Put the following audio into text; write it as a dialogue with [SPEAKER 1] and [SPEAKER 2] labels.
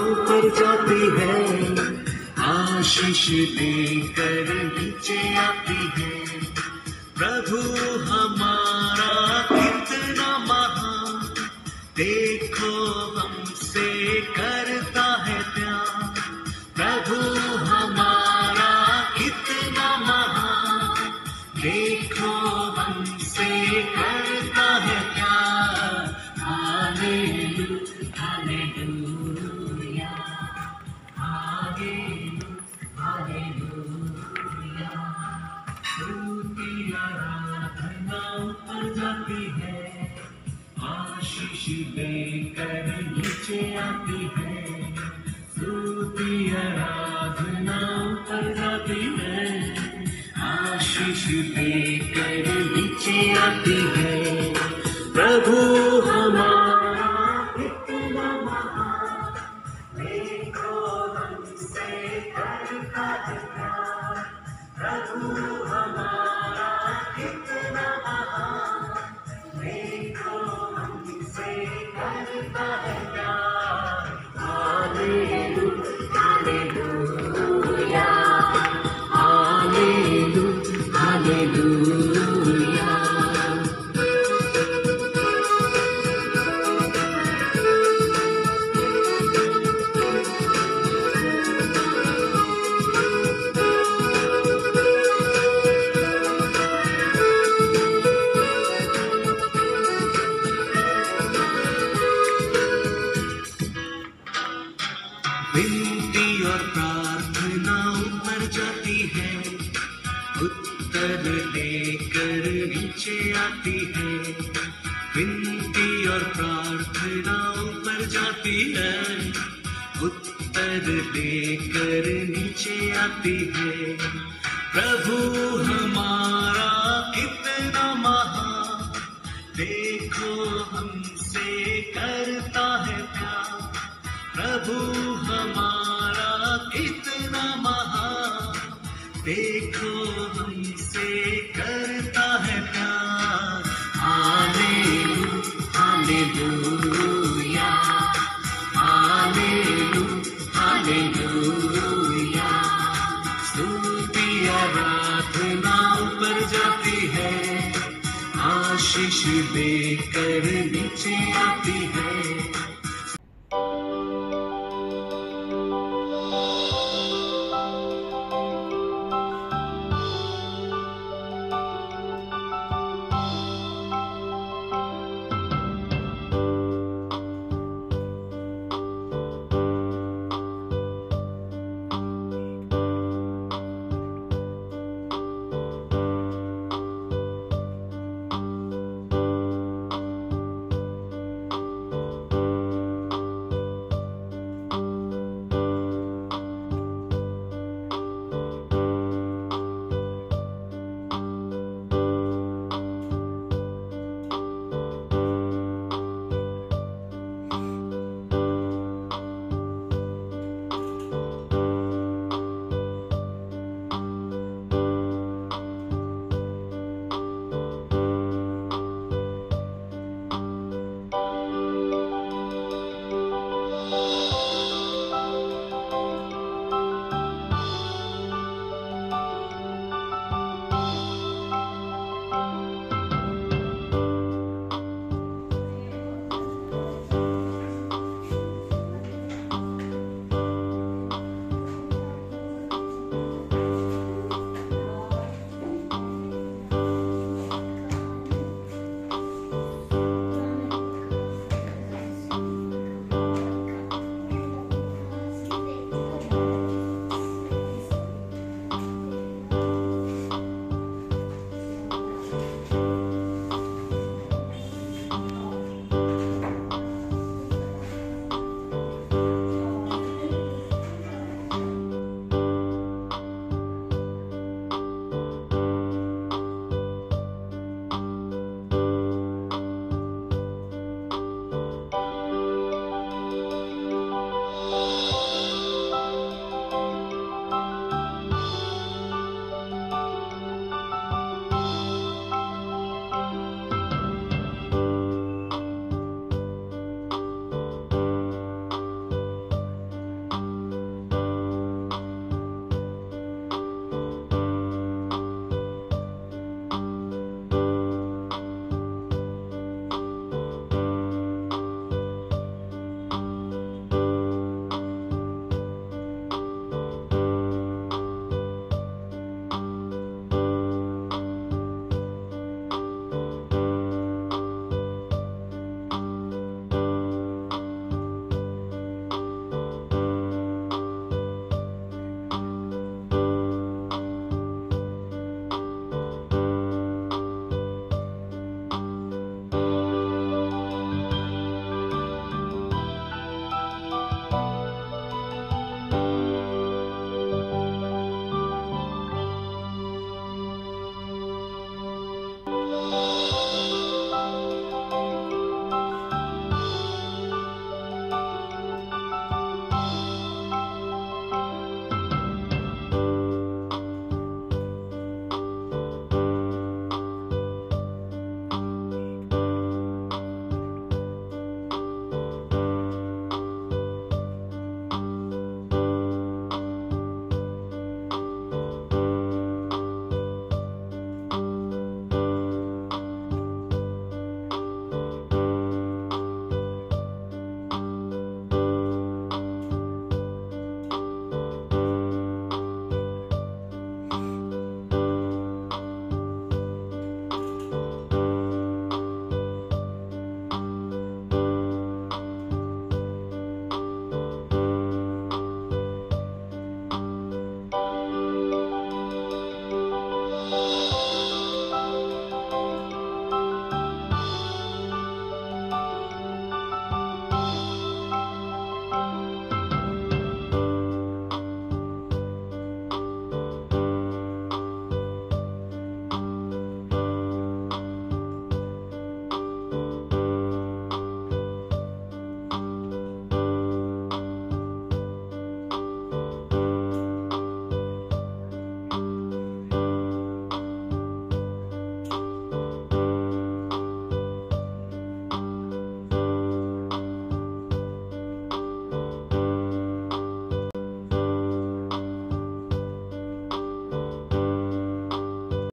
[SPEAKER 1] ऊपर जाती है आशीष देकर नीचे आती है। प्रभु हमारा कितना महा देखो आती है। प्रभु हमारा कितना महान, देखो हमसे करता है प्रभु हमारा कितना महान, देखो हमसे करता है हालेलुया हालेलुया। विनती और प्रार्थना ऊपर जाती है। उत्तर लेकर नीचे आती है। विनती और प्रार्थना ऊपर जाती है। उत्तर लेकर नीचे आती है। प्रभु हमारा कितना महा। देखो हमसे करता है प्यार। प्रभु महान देखो हमसे करता है प्यार हालेलुया हालेलुया हालेलुया हालेलुया स्तुति आराधना ऊपर जाती है आशीष देकर नीचे आती है।